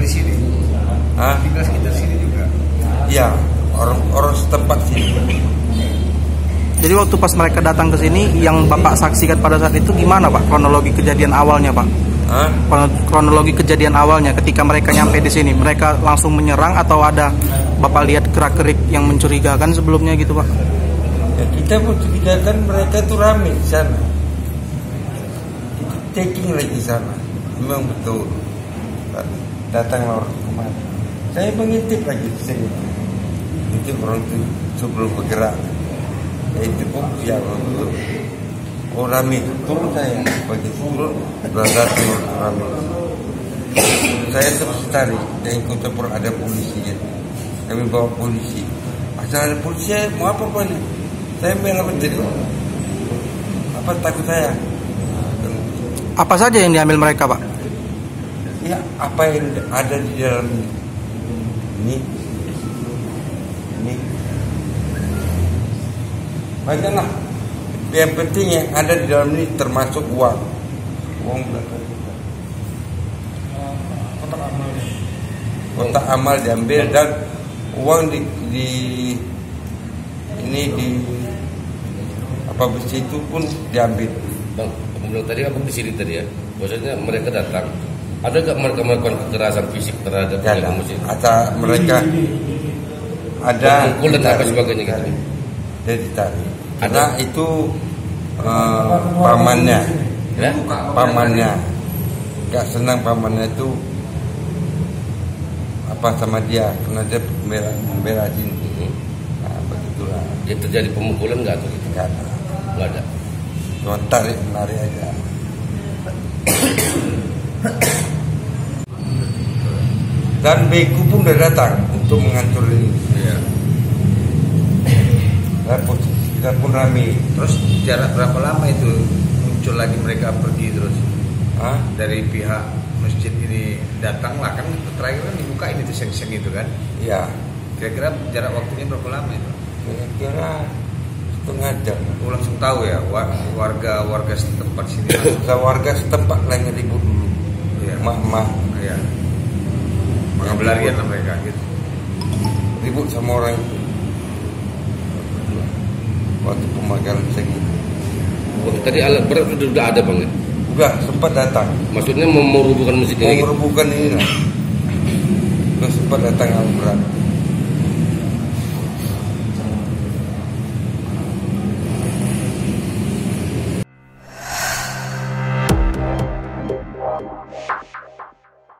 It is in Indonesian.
di sini? Hah? Tinggal sekitar sini juga? Iya, orang orang setempat sini. Jadi waktu pas mereka datang ke sini, yang bapak saksikan pada saat itu gimana pak? Kronologi kejadian awalnya pak? Hah? Kronologi kejadian awalnya ketika mereka nyampe di sini, mereka langsung menyerang atau ada bapak lihat gerak gerik yang mencurigakan sebelumnya gitu pak? Ya, kita mencurigakan mereka itu rame di sana. Itu taking lagi sana, memang betul. Datang orang ke mana? Saya mengintip lagi di sini. Itu orang itu sebelum bergerak. Ya itu pun ya. Oh rame itu turun saya bagi turun berada turun rame. Saya terus cari dan ikut campur ada polisi ya. Kami bawa polisi. Asal ada polisi saya mau apa pun saya bela menteri apa takut saya Apa saja yang diambil mereka Pak? Ya apa yang ada di dalam ini? Ini. Banyaklah. Yang penting yang ada di dalam ini termasuk uang. Uang berapa? Juta kotak amal diambil dan uang di, di ini di apa besi itu pun diambil. Bang, bilang tadi di sini tadi ya. Maksudnya mereka datang. Ada nggak mereka melakukan kekerasan fisik terhadap ada yang muslim? ada mereka ada Pukul dan apa sebagainya gitu. ditarik. dia ditarik Ada. karena itu eh, pamannya Ya? pamannya gak senang pamannya itu apa sama dia karena dia membela membela jin Mhm. nah, begitulah Ya terjadi pemukulan nggak tuh? Gitu? Gak ada Nggak ada. cuma tarik menarik aja dan Beku pun udah datang untuk menghancur ini Iya. posisi kita pun rame Terus jarak berapa lama itu muncul lagi mereka pergi terus Hah? dari pihak masjid ini datang lah kan terakhir kan dibuka ini tuh seng-seng itu kan. ya Kira-kira jarak waktunya berapa lama itu? kira-kira setengah jam Aku langsung tahu ya wa- warga warga setempat sini warga setempat yang ribut dulu Iya. mak-mak ya mengambil larian lah mereka gitu. ribut sama orang itu waktu pemakaran segitu Wah, tadi alat berat sudah sudah ada bang ya? sempat datang Maksudnya mau merubuhkan masjid ini? gitu? merubuhkan ini lah Terus sempat datang alat berat